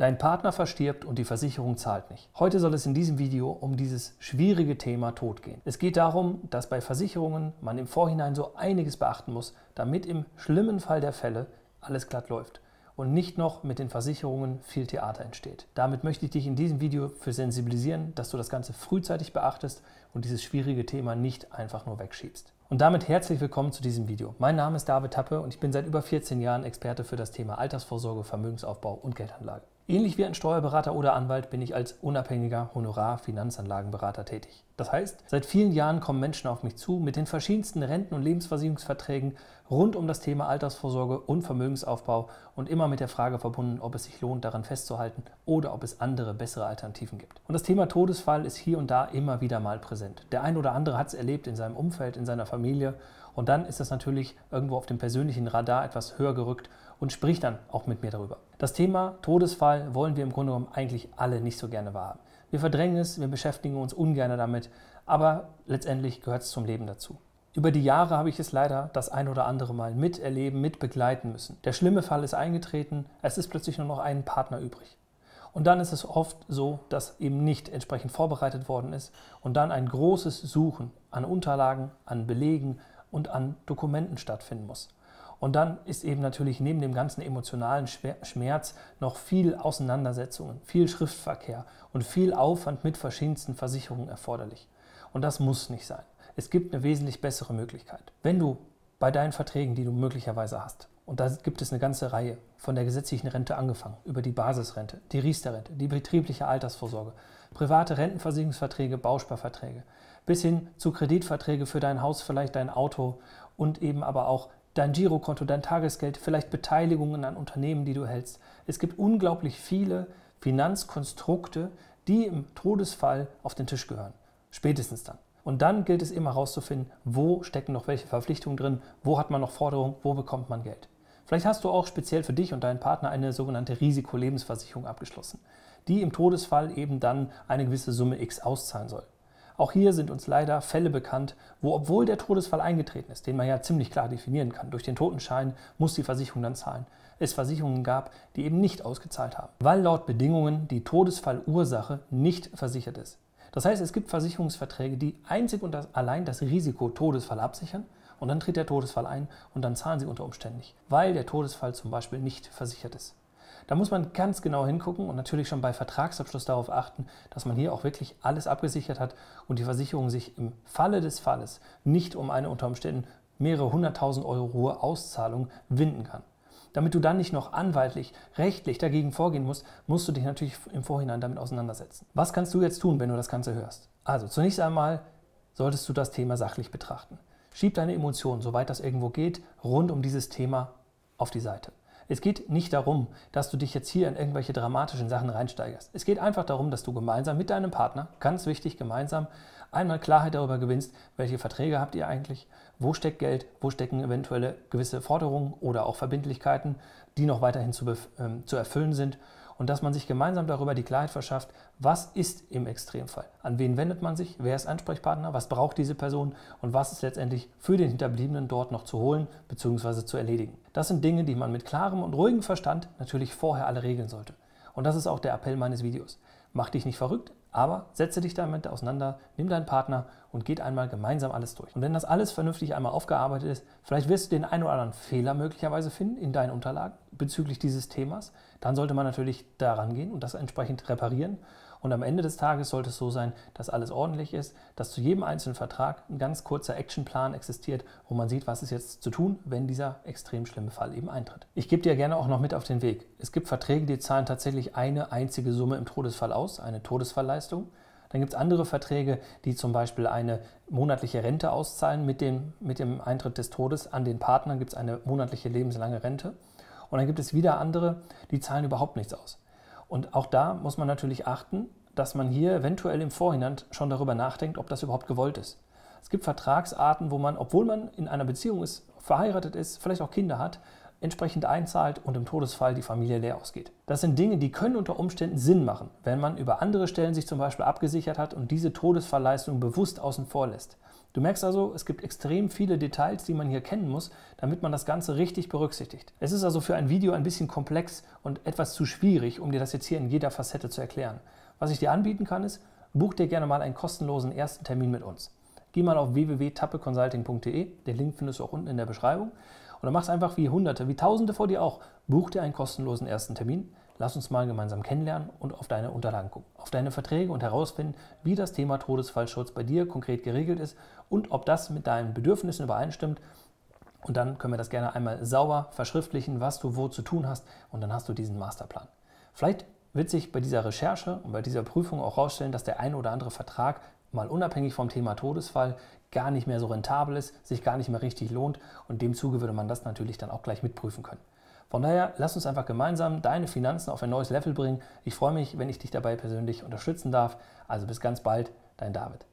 Dein Partner verstirbt und die Versicherung zahlt nicht. Heute soll es in diesem Video um dieses schwierige Thema Tod gehen. Es geht darum, dass bei Versicherungen man im Vorhinein so einiges beachten muss, damit im schlimmen Fall der Fälle alles glatt läuft und nicht noch mit den Versicherungen viel Theater entsteht. Damit möchte ich dich in diesem Video für sensibilisieren, dass du das Ganze frühzeitig beachtest und dieses schwierige Thema nicht einfach nur wegschiebst. Und damit herzlich willkommen zu diesem Video. Mein Name ist David Tappe und ich bin seit über 14 Jahren Experte für das Thema Altersvorsorge, Vermögensaufbau und Geldanlage. Ähnlich wie ein Steuerberater oder Anwalt bin ich als unabhängiger Honorar-Finanzanlagenberater tätig. Das heißt, seit vielen Jahren kommen Menschen auf mich zu mit den verschiedensten Renten- und Lebensversicherungsverträgen rund um das Thema Altersvorsorge und Vermögensaufbau und immer mit der Frage verbunden, ob es sich lohnt, daran festzuhalten oder ob es andere, bessere Alternativen gibt. Und das Thema Todesfall ist hier und da immer wieder mal präsent. Der ein oder andere hat es erlebt in seinem Umfeld, in seiner Familie und dann ist das natürlich irgendwo auf dem persönlichen Radar etwas höher gerückt und spricht dann auch mit mir darüber. Das Thema Todesfall wollen wir im Grunde genommen eigentlich alle nicht so gerne wahrhaben. Wir verdrängen es, wir beschäftigen uns ungern damit, aber letztendlich gehört es zum Leben dazu. Über die Jahre habe ich es leider das ein oder andere Mal miterleben, mitbegleiten müssen. Der schlimme Fall ist eingetreten, es ist plötzlich nur noch ein Partner übrig. Und dann ist es oft so, dass eben nicht entsprechend vorbereitet worden ist und dann ein großes Suchen an Unterlagen, an Belegen und an Dokumenten stattfinden muss. Und dann ist eben natürlich neben dem ganzen emotionalen Schmerz noch viel Auseinandersetzungen, viel Schriftverkehr und viel Aufwand mit verschiedensten Versicherungen erforderlich. Und das muss nicht sein. Es gibt eine wesentlich bessere Möglichkeit. Wenn du bei deinen Verträgen, die du möglicherweise hast, und da gibt es eine ganze Reihe, von der gesetzlichen Rente angefangen, über die Basisrente, die Riester-Rente, die betriebliche Altersvorsorge, private Rentenversicherungsverträge, Bausparverträge, bis hin zu Kreditverträge für dein Haus, vielleicht dein Auto und eben aber auch dein Girokonto, dein Tagesgeld, vielleicht Beteiligungen an Unternehmen, die du hältst. Es gibt unglaublich viele Finanzkonstrukte, die im Todesfall auf den Tisch gehören. Spätestens dann. Und dann gilt es immer herauszufinden, wo stecken noch welche Verpflichtungen drin, wo hat man noch Forderungen, wo bekommt man Geld. Vielleicht hast du auch speziell für dich und deinen Partner eine sogenannte Risikolebensversicherung abgeschlossen, die im Todesfall eben dann eine gewisse Summe X auszahlen soll. Auch hier sind uns leider Fälle bekannt, wo, obwohl der Todesfall eingetreten ist, den man ja ziemlich klar definieren kann, durch den Totenschein muss die Versicherung dann zahlen, es Versicherungen gab, die eben nicht ausgezahlt haben, weil laut Bedingungen die Todesfallursache nicht versichert ist. Das heißt, es gibt Versicherungsverträge, die einzig und allein das Risiko Todesfall absichern und dann tritt der Todesfall ein und dann zahlen sie unter Umständen nicht, weil der Todesfall zum Beispiel nicht versichert ist. Da muss man ganz genau hingucken und natürlich schon bei Vertragsabschluss darauf achten, dass man hier auch wirklich alles abgesichert hat und die Versicherung sich im Falle des Falles nicht um eine unter Umständen mehrere hunderttausend Euro hohe Auszahlung winden kann. Damit du dann nicht noch anwaltlich, rechtlich dagegen vorgehen musst, musst du dich natürlich im Vorhinein damit auseinandersetzen. Was kannst du jetzt tun, wenn du das Ganze hörst? Also zunächst einmal solltest du das Thema sachlich betrachten. Schieb deine Emotionen, soweit das irgendwo geht, rund um dieses Thema auf die Seite. Es geht nicht darum, dass du dich jetzt hier in irgendwelche dramatischen Sachen reinsteigerst. Es geht einfach darum, dass du gemeinsam mit deinem Partner, ganz wichtig, gemeinsam einmal Klarheit darüber gewinnst, welche Verträge habt ihr eigentlich, wo steckt Geld, wo stecken eventuelle gewisse Forderungen oder auch Verbindlichkeiten, die noch weiterhin zu, ähm, zu erfüllen sind und dass man sich gemeinsam darüber die Klarheit verschafft, was ist im Extremfall, an wen wendet man sich, wer ist Ansprechpartner, was braucht diese Person und was ist letztendlich für den Hinterbliebenen dort noch zu holen bzw. zu erledigen. Das sind Dinge, die man mit klarem und ruhigem Verstand natürlich vorher alle regeln sollte. Und das ist auch der Appell meines Videos. Mach dich nicht verrückt, aber setze dich damit auseinander, nimm deinen Partner und geht einmal gemeinsam alles durch. Und wenn das alles vernünftig einmal aufgearbeitet ist, vielleicht wirst du den einen oder anderen Fehler möglicherweise finden in deinen Unterlagen bezüglich dieses Themas, dann sollte man natürlich daran gehen und das entsprechend reparieren und am Ende des Tages sollte es so sein, dass alles ordentlich ist, dass zu jedem einzelnen Vertrag ein ganz kurzer Actionplan existiert, wo man sieht, was ist jetzt zu tun, wenn dieser extrem schlimme Fall eben eintritt. Ich gebe dir gerne auch noch mit auf den Weg. Es gibt Verträge, die zahlen tatsächlich eine einzige Summe im Todesfall aus, eine Todesfallleistung. Dann gibt es andere Verträge, die zum Beispiel eine monatliche Rente auszahlen mit dem, mit dem Eintritt des Todes. An den Partnern gibt es eine monatliche lebenslange Rente. Und dann gibt es wieder andere, die zahlen überhaupt nichts aus. Und auch da muss man natürlich achten, dass man hier eventuell im Vorhinein schon darüber nachdenkt, ob das überhaupt gewollt ist. Es gibt Vertragsarten, wo man, obwohl man in einer Beziehung ist, verheiratet ist, vielleicht auch Kinder hat, entsprechend einzahlt und im Todesfall die Familie leer ausgeht. Das sind Dinge, die können unter Umständen Sinn machen, wenn man über andere Stellen sich zum Beispiel abgesichert hat und diese Todesfallleistung bewusst außen vor lässt. Du merkst also, es gibt extrem viele Details, die man hier kennen muss, damit man das Ganze richtig berücksichtigt. Es ist also für ein Video ein bisschen komplex und etwas zu schwierig, um dir das jetzt hier in jeder Facette zu erklären. Was ich dir anbieten kann, ist, buch dir gerne mal einen kostenlosen ersten Termin mit uns. Geh mal auf www.tappeconsulting.de, den Link findest du auch unten in der Beschreibung. Und dann machst einfach wie Hunderte, wie Tausende vor dir auch, buch dir einen kostenlosen ersten Termin. Lass uns mal gemeinsam kennenlernen und auf deine Unterlagen gucken, auf deine Verträge und herausfinden, wie das Thema Todesfallschutz bei dir konkret geregelt ist und ob das mit deinen Bedürfnissen übereinstimmt. Und dann können wir das gerne einmal sauber verschriftlichen, was du wo zu tun hast und dann hast du diesen Masterplan. Vielleicht wird sich bei dieser Recherche und bei dieser Prüfung auch herausstellen, dass der eine oder andere Vertrag mal unabhängig vom Thema Todesfall gar nicht mehr so rentabel ist, sich gar nicht mehr richtig lohnt und dem Zuge würde man das natürlich dann auch gleich mitprüfen können. Von daher, lass uns einfach gemeinsam deine Finanzen auf ein neues Level bringen. Ich freue mich, wenn ich dich dabei persönlich unterstützen darf. Also bis ganz bald, dein David.